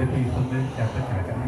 the people that have the